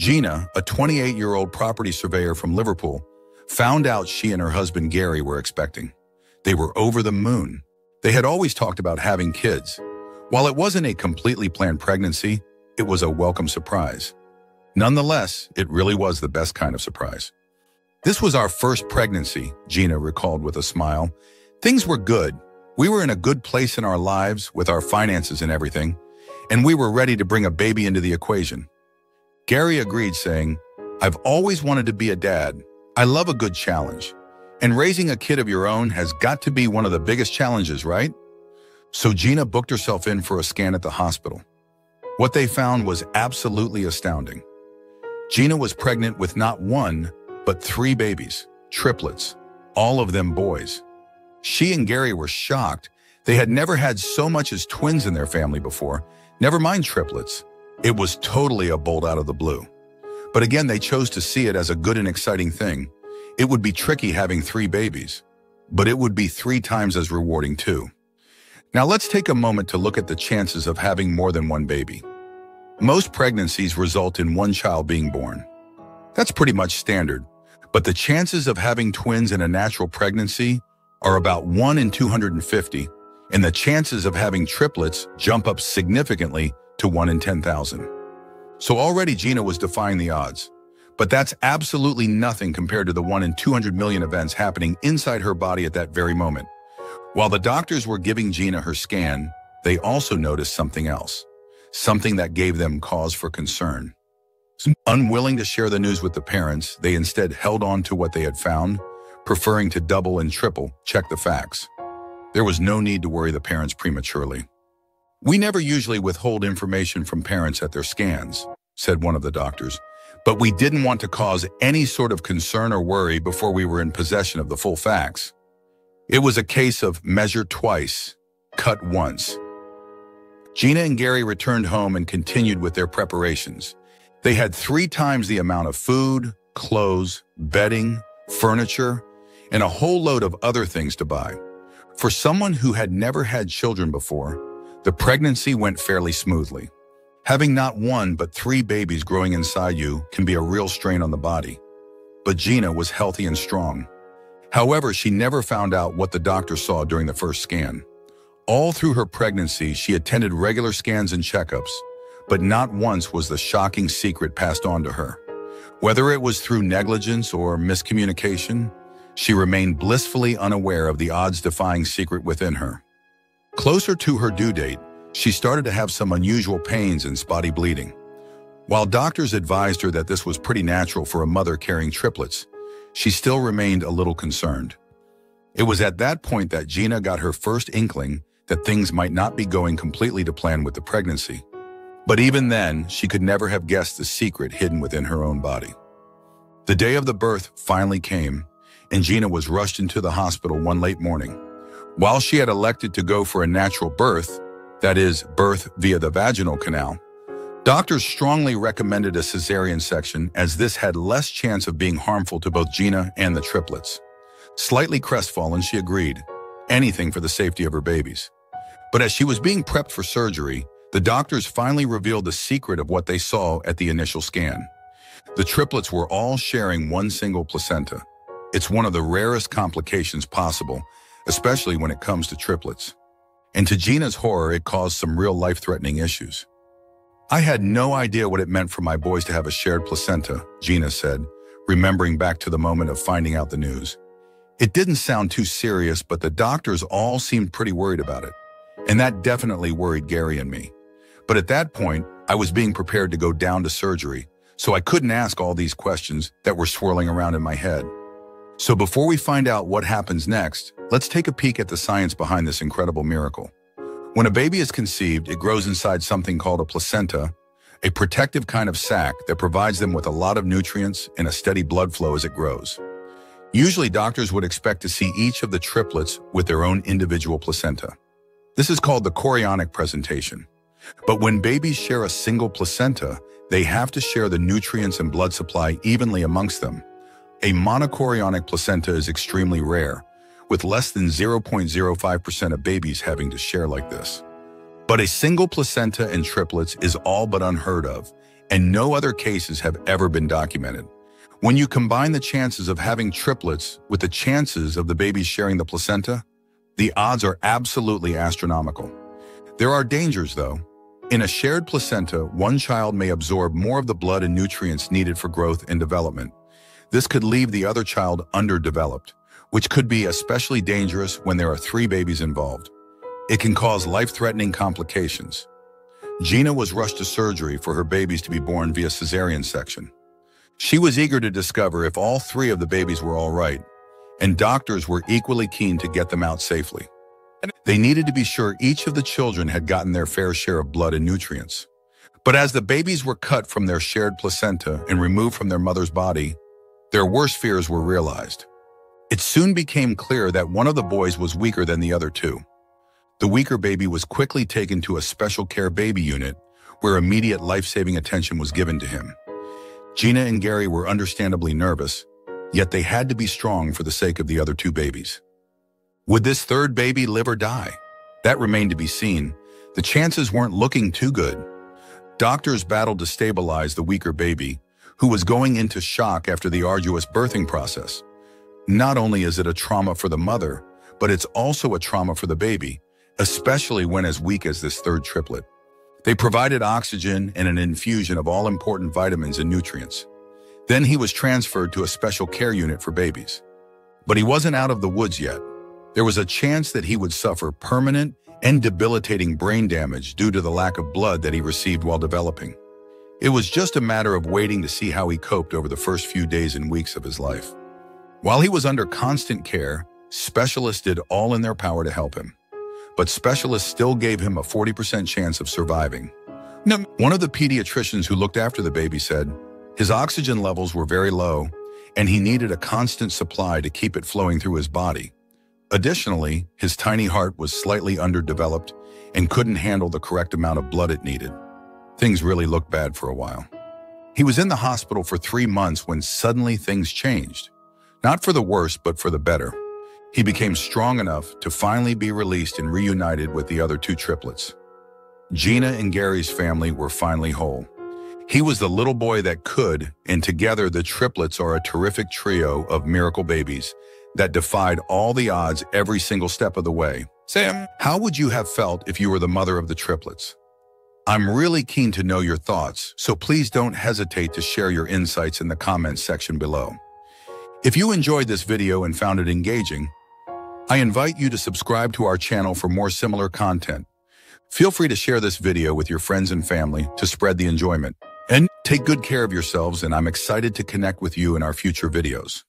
Gina, a 28-year-old property surveyor from Liverpool, found out she and her husband Gary were expecting. They were over the moon. They had always talked about having kids. While it wasn't a completely planned pregnancy, it was a welcome surprise. Nonetheless, it really was the best kind of surprise. This was our first pregnancy, Gina recalled with a smile. Things were good. We were in a good place in our lives with our finances and everything, and we were ready to bring a baby into the equation. Gary agreed, saying, I've always wanted to be a dad. I love a good challenge. And raising a kid of your own has got to be one of the biggest challenges, right? So Gina booked herself in for a scan at the hospital. What they found was absolutely astounding. Gina was pregnant with not one, but three babies, triplets, all of them boys. She and Gary were shocked. They had never had so much as twins in their family before, never mind triplets. It was totally a bolt out of the blue. But again, they chose to see it as a good and exciting thing. It would be tricky having three babies, but it would be three times as rewarding too. Now let's take a moment to look at the chances of having more than one baby. Most pregnancies result in one child being born. That's pretty much standard, but the chances of having twins in a natural pregnancy are about 1 in 250, and the chances of having triplets jump up significantly to 1 in 10,000. So already Gina was defying the odds. But that's absolutely nothing compared to the 1 in 200 million events happening inside her body at that very moment. While the doctors were giving Gina her scan, they also noticed something else, something that gave them cause for concern. Unwilling to share the news with the parents, they instead held on to what they had found, preferring to double and triple check the facts. There was no need to worry the parents prematurely. We never usually withhold information from parents at their scans, said one of the doctors, but we didn't want to cause any sort of concern or worry before we were in possession of the full facts. It was a case of measure twice, cut once. Gina and Gary returned home and continued with their preparations. They had three times the amount of food, clothes, bedding, furniture, and a whole load of other things to buy. For someone who had never had children before, the pregnancy went fairly smoothly. Having not one but three babies growing inside you can be a real strain on the body. But Gina was healthy and strong. However, she never found out what the doctor saw during the first scan. All through her pregnancy, she attended regular scans and checkups, but not once was the shocking secret passed on to her. Whether it was through negligence or miscommunication, she remained blissfully unaware of the odds-defying secret within her. Closer to her due date, she started to have some unusual pains and spotty bleeding. While doctors advised her that this was pretty natural for a mother carrying triplets, she still remained a little concerned. It was at that point that Gina got her first inkling that things might not be going completely to plan with the pregnancy. But even then, she could never have guessed the secret hidden within her own body. The day of the birth finally came, and Gina was rushed into the hospital one late morning. While she had elected to go for a natural birth, that is, birth via the vaginal canal, doctors strongly recommended a cesarean section as this had less chance of being harmful to both Gina and the triplets. Slightly crestfallen, she agreed, anything for the safety of her babies. But as she was being prepped for surgery, the doctors finally revealed the secret of what they saw at the initial scan. The triplets were all sharing one single placenta. It's one of the rarest complications possible especially when it comes to triplets. And to Gina's horror, it caused some real life-threatening issues. I had no idea what it meant for my boys to have a shared placenta, Gina said, remembering back to the moment of finding out the news. It didn't sound too serious, but the doctors all seemed pretty worried about it. And that definitely worried Gary and me. But at that point, I was being prepared to go down to surgery, so I couldn't ask all these questions that were swirling around in my head. So before we find out what happens next, let's take a peek at the science behind this incredible miracle. When a baby is conceived, it grows inside something called a placenta, a protective kind of sac that provides them with a lot of nutrients and a steady blood flow as it grows. Usually doctors would expect to see each of the triplets with their own individual placenta. This is called the chorionic presentation. But when babies share a single placenta, they have to share the nutrients and blood supply evenly amongst them, a monochorionic placenta is extremely rare, with less than 0.05% of babies having to share like this. But a single placenta in triplets is all but unheard of, and no other cases have ever been documented. When you combine the chances of having triplets with the chances of the babies sharing the placenta, the odds are absolutely astronomical. There are dangers, though. In a shared placenta, one child may absorb more of the blood and nutrients needed for growth and development. This could leave the other child underdeveloped, which could be especially dangerous when there are three babies involved. It can cause life-threatening complications. Gina was rushed to surgery for her babies to be born via cesarean section. She was eager to discover if all three of the babies were all right, and doctors were equally keen to get them out safely. They needed to be sure each of the children had gotten their fair share of blood and nutrients. But as the babies were cut from their shared placenta and removed from their mother's body, their worst fears were realized. It soon became clear that one of the boys was weaker than the other two. The weaker baby was quickly taken to a special care baby unit where immediate life-saving attention was given to him. Gina and Gary were understandably nervous, yet they had to be strong for the sake of the other two babies. Would this third baby live or die? That remained to be seen. The chances weren't looking too good. Doctors battled to stabilize the weaker baby, who was going into shock after the arduous birthing process. Not only is it a trauma for the mother, but it's also a trauma for the baby, especially when as weak as this third triplet. They provided oxygen and an infusion of all important vitamins and nutrients. Then he was transferred to a special care unit for babies. But he wasn't out of the woods yet. There was a chance that he would suffer permanent and debilitating brain damage due to the lack of blood that he received while developing. It was just a matter of waiting to see how he coped over the first few days and weeks of his life. While he was under constant care, specialists did all in their power to help him. But specialists still gave him a 40% chance of surviving. Now, One of the pediatricians who looked after the baby said, his oxygen levels were very low, and he needed a constant supply to keep it flowing through his body. Additionally, his tiny heart was slightly underdeveloped and couldn't handle the correct amount of blood it needed. Things really looked bad for a while. He was in the hospital for three months when suddenly things changed. Not for the worse, but for the better. He became strong enough to finally be released and reunited with the other two triplets. Gina and Gary's family were finally whole. He was the little boy that could, and together the triplets are a terrific trio of miracle babies that defied all the odds every single step of the way. Sam, how would you have felt if you were the mother of the triplets? I'm really keen to know your thoughts, so please don't hesitate to share your insights in the comments section below. If you enjoyed this video and found it engaging, I invite you to subscribe to our channel for more similar content. Feel free to share this video with your friends and family to spread the enjoyment. And take good care of yourselves, and I'm excited to connect with you in our future videos.